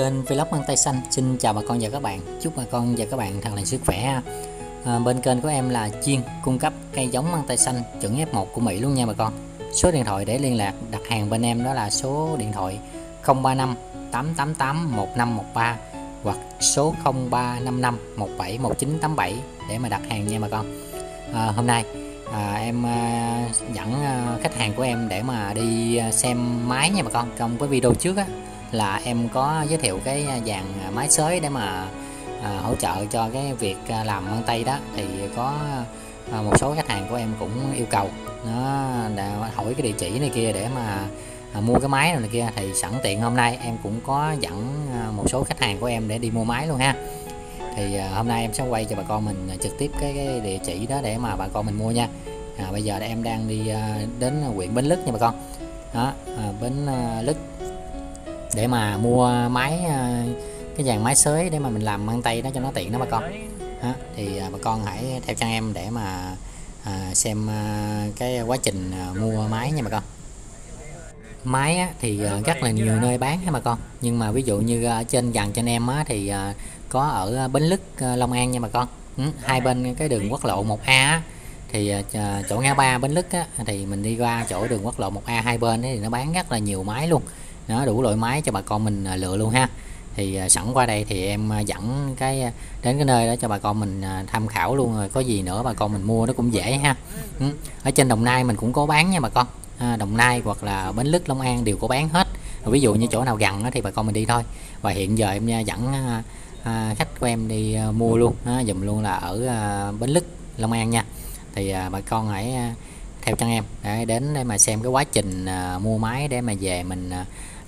kênh Vlog Măng Tay Xanh. Xin chào bà con và các bạn. Chúc bà con và các bạn thật là sức khỏe ha. À, Bên kênh của em là chuyên cung cấp cây giống măng tay xanh chuẩn F1 của Mỹ luôn nha bà con. Số điện thoại để liên lạc đặt hàng bên em đó là số điện thoại 035 888 1513 Hoặc số 0355 171987 để mà đặt hàng nha bà con. À, Hôm nay à, em à, dẫn à, khách hàng của em để mà đi à, xem máy nha bà con. Trong cái video trước á là em có giới thiệu cái dàn máy xới để mà à, hỗ trợ cho cái việc à, làm măng tây đó. Thì có à, một số khách hàng của em cũng yêu cầu nó đã hỏi cái địa chỉ này kia để mà à, mua cái máy này kia. Thì sẵn tiện hôm nay em cũng có dẫn à, một số khách hàng của em để đi mua máy luôn ha. Thì à, hôm nay em sẽ quay cho bà con mình à, trực tiếp cái, cái địa chỉ đó để mà bà con mình mua nha. À, bây giờ em đang đi à, đến huyện Bến Lức nha bà con. Đó à, Bến à, Lức để mà mua máy ờ, cái dàn máy xới để mà mình làm mang tay đó cho nó tiện đó bà con. Đó, thì ờ, bà con hãy theo chân em để mà à, xem à, cái quá trình à, mua máy nha bà con. Máy á, thì à, rất là nhiều nơi bán ha bà con. Nhưng mà ví dụ như trên gần trên em á, thì à, có ở Bến Lức à, Long An nha bà con. Ừ, hai bên cái đường quốc lộ 1A á, thì à, chỗ ngã ba Bến Lức á, thì mình đi qua chỗ đường quốc lộ 1A hai bên ấy, thì nó bán rất là nhiều máy luôn nó đủ loại máy cho bà con mình à, lựa luôn ha. Thì à, sẵn qua đây thì em à, dẫn cái đến cái nơi đó cho bà con mình tham khảo luôn rồi có gì nữa bà con mình mua nó cũng dễ ha. Ừ. Ở trên Đồng Nai mình cũng có bán nha bà con. Đồng Nai hoặc là Bến Lức, Long An đều có bán hết. Rồi ví dụ như chỗ nào gần thì bà con mình đi thôi. Và hiện giờ em dẫn khách của em đi mua luôn. Dùm luôn là ở Bến Lức, Long An nha. Thì bà con hãy theo chân em. Để đến để mà xem cái quá trình mua máy để mà về mình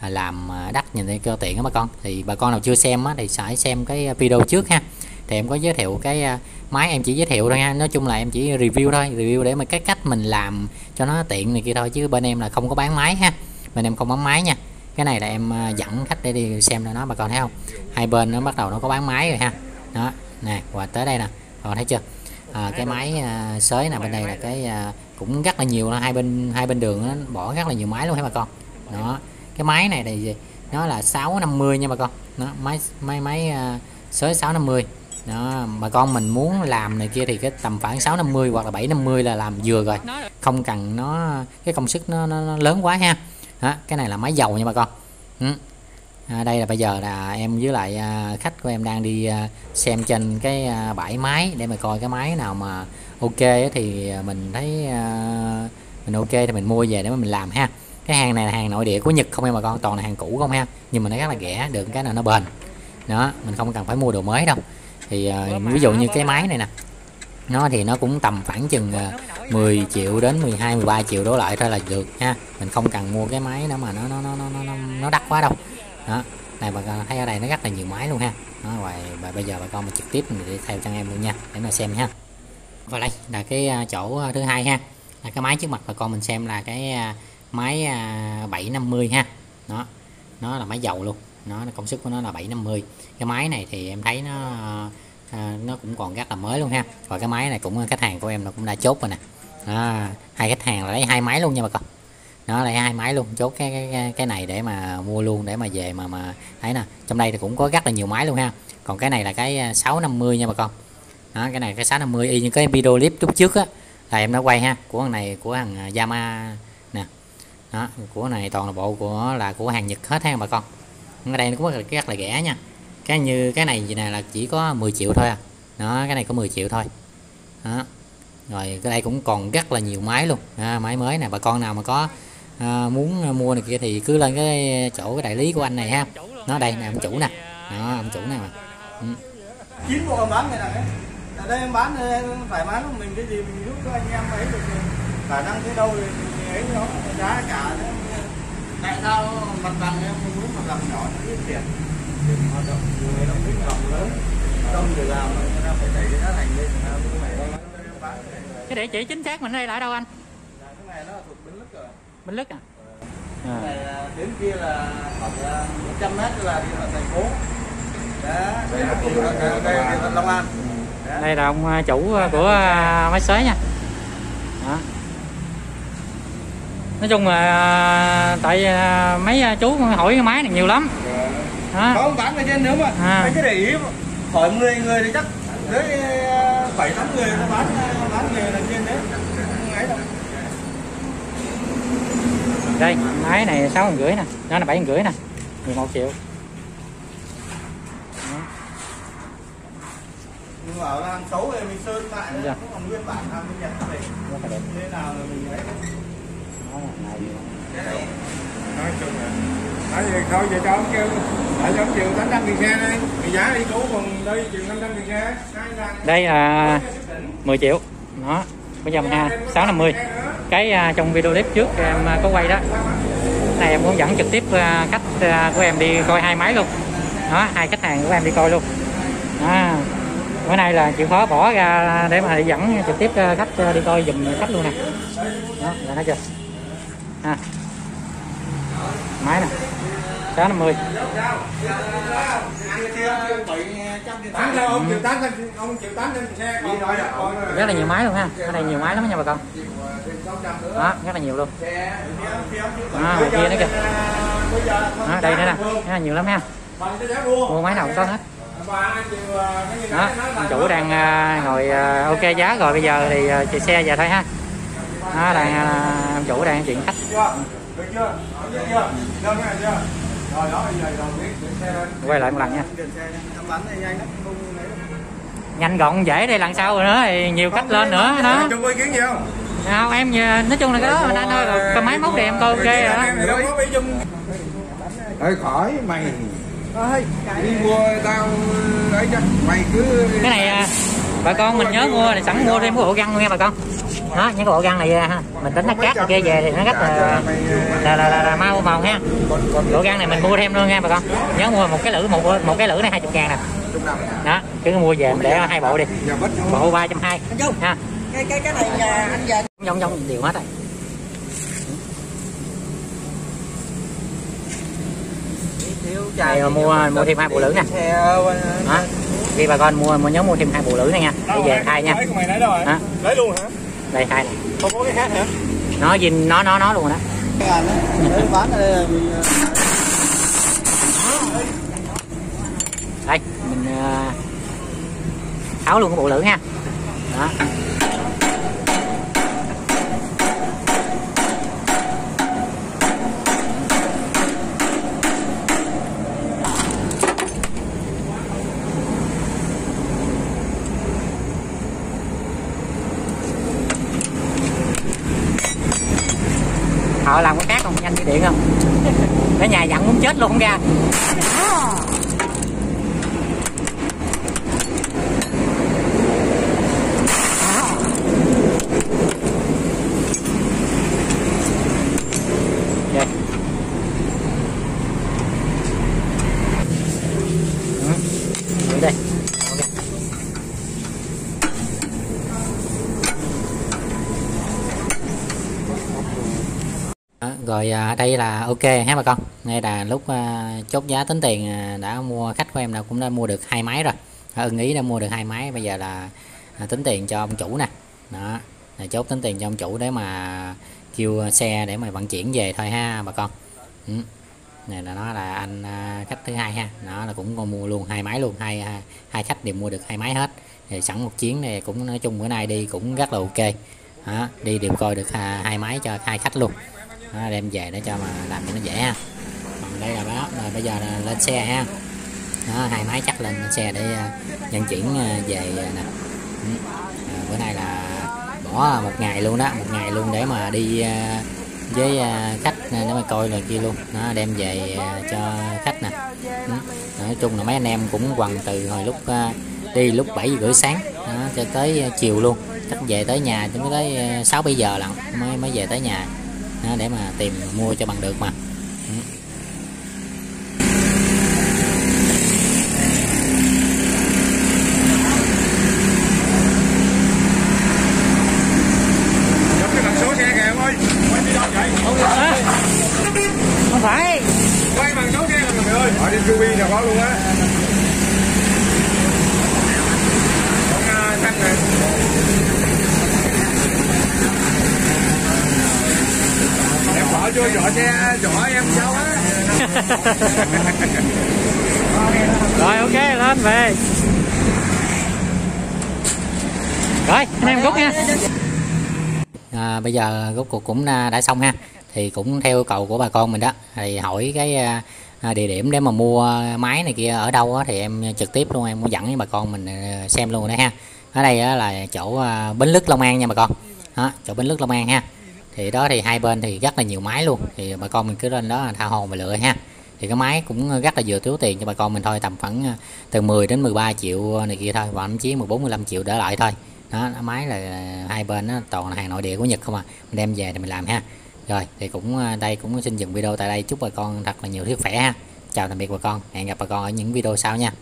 À, làm đất đắt nhìn thấy cơ tiện đó bà con. Thì bà con nào chưa xem á, thì phải xem cái à, video trước ha. Thì em có giới thiệu cái máy em chỉ giới thiệu thôi ha. Nói chung là em chỉ review thôi review để mà cái cách mình làm cho nó tiện này kia thôi chứ bên em là không có bán máy ha. Bên em không bán máy nha. Cái này là em dẫn khách để đi xem nó bà con thấy không? Hai bên nó bắt đầu nó có bán máy rồi ha. Đó nè và tới đây nè còn thấy chưa? À, cái máy à, xới nè bên đây là cái à, cũng rất là nhiều hai bên hai bên đường nó bỏ rất là nhiều máy luôn hả bà con. Đó cái máy này thì nó là 650 nha bà con. Nó máy máy máy uh, xới 650 đó bà con mình muốn làm này kia thì cái tầm khoảng 650 hoặc là 750 là làm vừa rồi. Không cần nó cái công suất nó, nó, nó lớn quá ha. Đó, cái này là máy dầu nha bà con. Ừ. à, đây là bây giờ là em với lại à, khách của em đang đi à, xem trên cái bãi máy để mà coi cái máy nào mà ok thì mình thấy mình ok thì mình mua về để mà mình làm ha cái hàng này là hàng nội địa của Nhật không em bà con toàn là hàng cũ không ha. Nhưng mà nó rất là rẻ được cái nào nó bền. Đó mình không cần phải mua đồ mới đâu. Thì uh, ví dụ như cái máy này nè. Nó thì nó cũng tầm khoảng chừng uh, 10 triệu đến 12 13 triệu đổ lại thôi là được ha. Mình không cần mua cái máy đó mà nó nó nó nó nó, nó đắt quá đâu. Đó này bà con thấy ở đây nó rất là nhiều máy luôn ha. Đó rồi và bây giờ bà con mình trực tiếp mình đi theo chân em luôn nha để mà xem ha. Và đây là cái chỗ thứ hai ha. Là cái máy trước mặt bà con mình xem là cái máy à, 750 ha. Nó nó là máy dầu luôn. Nó công suất của nó là 750 cái máy này thì em thấy nó à, nó cũng còn rất là mới luôn ha. Và cái máy này cũng à, khách hàng của em nó cũng đã chốt rồi nè. Đó, hai khách hàng là lấy hai máy luôn nha bà con. Nó lấy hai máy luôn. Chốt cái, cái cái này để mà mua luôn để mà về mà mà thấy nè. Trong đây thì cũng có rất là nhiều máy luôn ha. Còn cái này là cái à, 650 nha bà con. Đó, cái này cái 650 y như cái video clip lúc trước á là em đã quay ha của thằng này của thằng Yamaha nè đó của này toàn là bộ của là của hàng Nhật hết ha bà con. Ở đây nó cũng rất, rất là rẻ nha. Cái như cái này gì này là chỉ có 10 triệu thôi à. Đó cái này có 10 triệu thôi. Đó. Rồi cái đây cũng còn rất là nhiều máy luôn. À, máy mới nè bà con nào mà có à, muốn mua này kia thì cứ lên cái chỗ cái đại lý của anh này ha. Nó đây nè ông chủ nè. Đó ông chủ này mà. Ừ. chín bộ bán này nè. Ở đây em bán phải bán của mình cái gì mình giúp cho anh em ấy được khả năng tới đâu thì ấy nó giá cả nó tại sao mặt bằng em muốn mặt bằng nhỏ nó ít tiền? Thì hoạt động người nó thích lòng lớn. Đông thì làm người ta phải đẩy cái giá thành lên cái địa chỉ chính xác mình đây là ở đâu anh? Cái này nó thuộc bến lức rồi. Bến lức à? Cái này đến kia là khoảng 100 mét là đi vào thành phố. Đó đây là đây, đây là Long An. Đây là ông chủ của máy xới nha đó nói chung là tại mấy chú hỏi cái máy này nhiều lắm. Đó. có ông bán ở trên nếu mà. À. anh cứ để ý hỏi 10 người thì chắc tới bảy tám người nó bán bán nghề là trên đấy. Không đây máy này sáu rưỡi nè. Nó là bảy rưỡi nè. 11 triệu. Nhưng mà hàng xấu thì mình sơn lại Đúng nó còn nguyên bản hàng bên nhật về. Nào là mình ấy Đó là này. cái này nói chung là thôi vậy cho ông kêu. Lại cho ông chịu tám trăm tiền xe đây thì giá đi cũ còn đây chịu năm trăm tiền xe. Đây là 10 triệu. Đó bây giờ mình ha 650 cái à, trong video clip trước em à, có quay đó. Này em muốn dẫn trực tiếp à, khách à, của em đi coi hai máy luôn. Đó hai khách hàng của em đi coi luôn. À, bữa nay là chịu khó bỏ ra để mà dẫn trực tiếp à, khách à, đi coi dùm khách luôn nè. Đó là thấy chưa? Ha máy nè 650 tám sao ông chịu tám trăm ông chịu tám trăm tiền xe còn rồi còn rất là nhiều máy luôn ha ở đây nhiều máy lắm nha bà con. Đó rất là nhiều luôn. À, ngoài kia nữa kìa. đó, đây nữa nè. nhiều lắm ha. Mua. Máy nào cũng có hết. À, đó chủ đang à, ngồi à, ok giá rồi bây giờ thì à, chạy xe về thôi ha. Đó đang à, ông chủ đang chuyện khách. Chưa? Được chưa? Được chưa? Được chưa quay lại một lần nha. Nhanh gọn dễ đây lần sau rồi nữa thì nhiều khách lên nữa đó. chung ý kiến gì không? Không em nói chung là cái đó anh ơi cái máy móc thì em coi ok rồi Ơi khỏi mày. Đi mua tao ấy cho. Mày cứ cái này à, bà con mình nhớ mua thì sẵn mua thêm cái bộ găng nha bà con đó những cái bộ găng này à, ha. Mình tính nó này kia về thì nó rất là là, là, là, là mau màu ha. Bộ găng này mình mua thêm luôn nha bà con. Nhớ mua một cái lưỡi một một cái lưỡi này hai chục ngàn nè. Đó cứ mua về mình để hai bộ đi. Bộ ba trăm hai. Ha. Cái cái cái này nhà anh về trong trong đều hết rồi. Thiếu Đây, mua mua thêm hai bộ lưỡi nè. Đó khi bà con mua mua nhớ mua thêm hai bộ lưỡi này nha. Để về thay nha? Lấy luôn hả? Đây thay này. Không có cái khác hả? nó dìm nó nó nó luôn rồi đó. Cái bán ở đây là mình đây mình uh, tháo luôn cái bộ lưỡi nha. Đó làm có cát không? Nhanh như điện không? Cả nhà dặn muốn chết luôn không ra. Dạ. Rồi à, đây là ok ha bà con? Ngay là lúc à, chốt giá tính tiền à, đã mua khách của em đã cũng đã mua được hai máy rồi. Ưng ý đã mua được hai máy bây giờ là tính tiền cho ông chủ nè. Đó là chốt tính tiền cho ông chủ để mà kêu xe để mà vận chuyển về thôi ha bà con. Ừ. này là nó là anh khách thứ hai ha. Nó là cũng còn mua luôn hai máy luôn hai hai, khách đều mua được hai máy hết. Thì sẵn một chuyến này cũng nói chung bữa nay đi cũng rất là ok. Đó, đi đều coi được hai máy cho hai khách luôn đó, đem về để cho mà làm cho nó dễ ha. Còn đây là báo rồi bây giờ là lên xe ha. Đó, hai máy chắc lên xe để à, vận chuyển uh, về à, nè. Ừ. à, bữa nay là bỏ một ngày luôn đó một ngày luôn để mà đi uh, với khách để mà coi rồi kia luôn. Nó đem về cho khách nè. Ừ. nói chung là mấy anh em cũng quần từ hồi lúc đi lúc 7 rưỡi sáng đó, cho tới chiều luôn. Chắc về tới nhà chúng tới à, sáu bảy giờ lận mới mới về tới nhà để mà tìm mua cho bằng được mà. Giống cái bằng số xe kìa em ơi. Quay đi đâu vậy? không phải. Quay bằng số xe là mọi người ơi. Ở trên QB nào có luôn á Còn à, xanh này Em bỏ vô vỏ xe, vỏ em sao á lên về. Rồi anh em rút nha. À, bây giờ rút cuộc cũng à, đã xong ha. Thì cũng theo cầu của bà con mình đó. Thì hỏi cái à, à, địa điểm để mà mua máy này kia ở đâu đó, thì em trực tiếp luôn em dẫn với bà con mình xem luôn đấy ha. Ở đây là chỗ bến lức long an nha bà con. Đó, chỗ bến lức long an ha. Thì đó thì hai bên thì rất là nhiều máy luôn. Thì bà con mình cứ lên đó tha hồ mà lựa ha thì cái máy cũng rất là vừa thiếu tiền cho bà con mình thôi, tầm khoảng ờ, từ 10 đến 13 triệu này kia thôi, và thậm chí 14 15 triệu đỡ lại thôi. Đó máy là hai bên nó toàn là hàng nội địa của Nhật không à. Mình đem về thì mình làm ha. Rồi, thì cũng ờ, đây cũng xin dừng video tại đây. Chúc bà con thật là nhiều sức khỏe ha. Chào tạm biệt bà con. Hẹn gặp bà con ở những video sau nha.